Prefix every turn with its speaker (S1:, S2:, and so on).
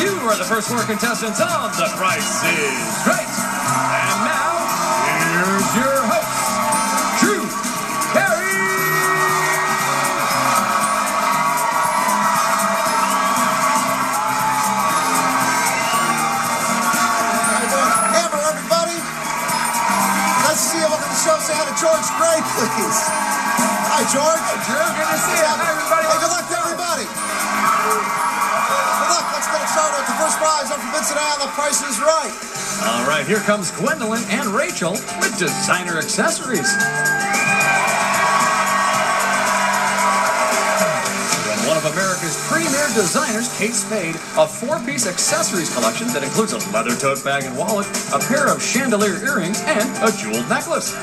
S1: You are the first four contestants on The Price is Right. And now, here's your host, Drew Carey.
S2: Hammer, everybody. Nice to see you. Welcome to the show. Say hi to George Gray, please. Hi, George. Hey,
S1: Drew, good to see you. Hi, everybody.
S2: First prize. On The Price is Right.
S1: All right, here comes Gwendolyn and Rachel with designer accessories. From one of America's premier designers, Kate Spade, a four-piece accessories collection that includes a leather tote bag and wallet, a pair of chandelier earrings, and a jeweled necklace.